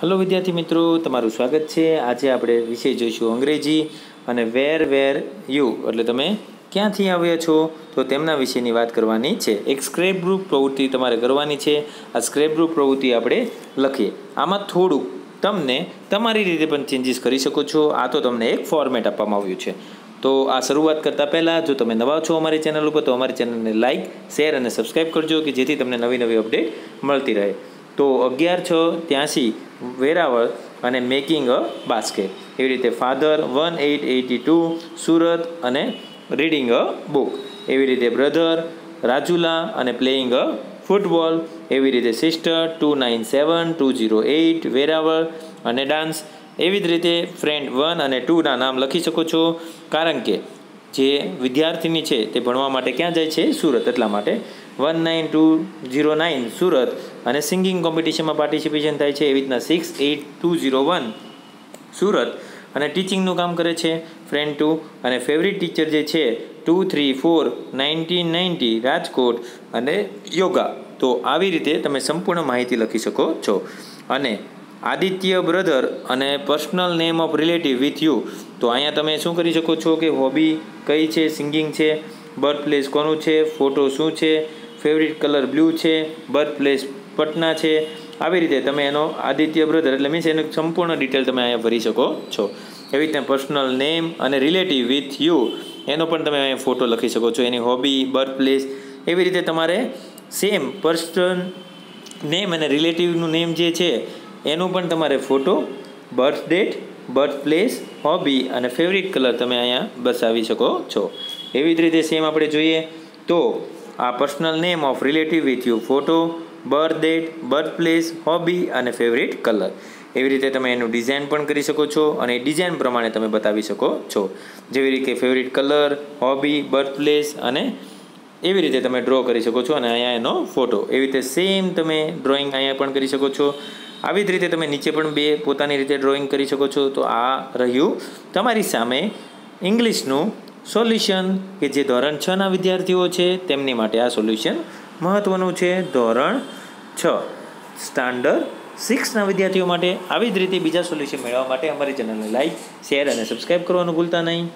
Hello વિદ્યાર્થી મિત્રો. તમારું સ્વાગત છે. આજે આપણે વિષય જોઈશું અંગ્રેજી અને વેર વેર યુ એટલે તમે ક્યાંથી આવ્યા છો? તો તેમના વિશેની વાત કરવાની છે. એક સ્ક્રેપ ગ્રુપ પ્રવૃત્તિ તમારે કરવાની છે. આ સ્ક્રેપ ગ્રુપ પ્રવૃત્તિ આપણે લખીએ. આમાં થોડુંક તમને તમારી રીતે પણ ચેન્જીસ કરી શકો છો. આ તો તમને એક ફોર્મેટ આપવામાં આવ્યું છે. તો આ શરૂઆત કરતાં પહેલાં, જો તમે નવા છો અમારી ચેનલ ઉપર, તો અમારી ચેનલને લાઇક શેર અને સબસ્ક્રાઈબ કરજો કે જેથી તમને નવી નવી અપડેટ મળતી રહે. તો અગિયાર છ, ત્યાંસી, વેરાવળ અને મેકિંગ અ બાસ્કેટ. એવી રીતે father, one eight eighty two, Surat અને રીડિંગ અ બુક. એવી રીતે બ્રધર, રાજુલા અને પ્લેઇંગ અ ફૂટબોલ. એવી રીતે sister, two nine seven, two zero eight, Veraval અને ડાન્સ. એવી જ રીતે ફ્રેન્ડ વન અને ટુના નામ લખી શકો છો. કારણ કે જે વિદ્યાર્થીની છે તે ભણવા માટે ક્યાં જાય છે? સુરત. એટલા માટે one nine two zero nine Surat. અને સિંગિંગ કોમ્પિટિશનમાં પાર્ટિસિપેશન થાય છે એવી રીતના six eight two zero one Surat. અને ટીચિંગનું કામ કરે છે ફ્રેન્ડ ટુ અને ફેવરિટ ટીચર જે છે two three four nineteen ninety Rajkot. અને યોગા. તો આવી રીતે તમે સંપૂર્ણ માહિતી લખી શકો છો. અને આદિત્ય બ્રધર અને personal name of relative with you. તો અહીંયા તમે શું કરી શકો છો કે હોબી કઈ છે, સિંગિંગ છે બર્થ પ્લેસ કોનું છે, ફોટો શું છે, ફેવરિટ કલર બ્લુ છે બર્થ પ્લેસ પટના છે. આવી રીતે તમે એનો આદિત્ય બ્રધર, એટલે મીન્સ એનું સંપૂર્ણ ડિટેલ તમે અહીંયા ભરી શકો છો. એવી રીતે પર્સનલ નેમ અને રિલેટિવ વિથ યુ, એનો પણ તમે અહીંયા ફોટો લખી શકો છો. એની હોબી બર્થ પ્લેસ એવી રીતે તમારે સેમ પર્સન નેમ અને રિલેટિવનું નેમ જે છે એનું પણ તમારે photo birth date birth place hobby અને ફેવરિટ કલર તમે અહીંયા બસાવી શકો છો. એવી જ રીતે સેમ આપણે જોઈએ તો આ personal name of relative with you photo birth date birth place hobby અને ફેવરિટ કલર એવી રીતે તમે એનું ડિઝાઇન પણ કરી શકો છો અને ડિઝાઇન પ્રમાણે તમે બતાવી શકો છો. જેવી રીતે favourite colour hobby birth place અને એવી રીતે તમે ડ્રો કરી શકો છો અને અહીંયા એનો ફોટો એવી રીતે સેમ તમે ડ્રોઈંગ અહીંયા પણ કરી શકો છો. આવી જ રીતે તમે નીચે પણ બે પોતાની રીતે ડ્રોઈંગ કરી શકો છો. તો આ રહ્યું તમારી સામે ઇંગ્લિશનું સોલ્યુશન કે જે ધોરણ છના વિદ્યાર્થીઓ છે, તેમની માટે આ સોલ્યુશન મહત્ત્વનું છે. ધોરણ છ સ્ટાન્ડર્ડ સિક્સના વિદ્યાર્થીઓ માટે આવી જ રીતે બીજા સોલ્યુશન મેળવવા માટે અમારી ચેનલને લાઇક શેર અને સબસ્ક્રાઈબ કરવાનું ભૂલતા નહીં.